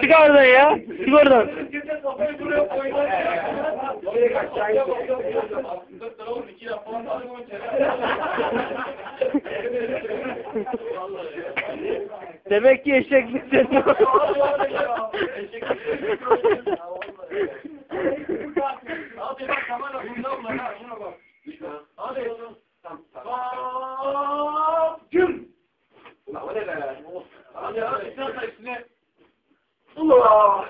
Çık oradan ya. Çık oradan. Demek ki eşeklik senin. Hadi bak kamera bunda ulan ha şuna bak. Hadi. Güm. Ulan o ne be? Hadi hadi sen de üstüne. Ulan.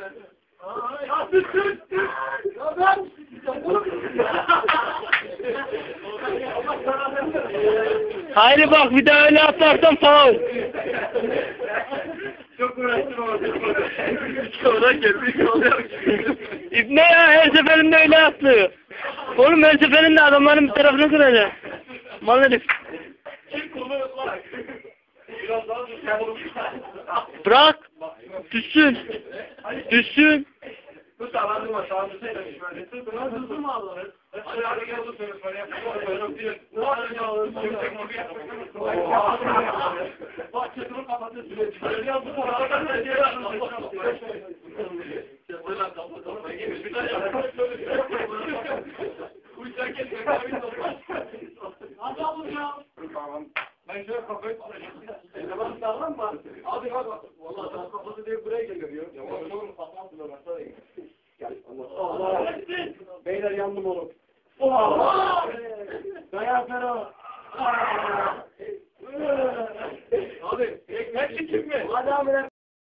Ya dur dur dur. Ya ben. Hayri bak bir daha öyle atlarsan faul. Çok uğraştım ama. Oradan gelmiş oluyor. İbne ya her seferinde öyle atlıyor. Oğlum her seferinde adamların bir tarafını kıracak. Mal herif. Kim ıslak? Biraz daha bunu Bırak. Düşsün. Düşsün. Mu Allah'ım? Hadi hadi gel dur, şöyle şöyle yap. Böyle bir- Ne yapıyorsun ya oğlum? Yüksek mobil. Bak, çatını kapatın. Şöyle yap, dur, arkadan da diğer arkadan. Çatını kapat, kapat. Gelmiş, bir daha yap. Uçak geçiyor, kahve toplar. Hadi ya. Tamam. Ben şöyle kafayı tutacağım. Ellemanı sağlam mı? Hadi hadi. Vallahi kafası diye buraya geliyor. Ya oğlum kafasını da baksana. Allah. Beyler yandım oğlum. Oh! Dayan Fero. Hadi. Ekmek kim mi? Hadi abi.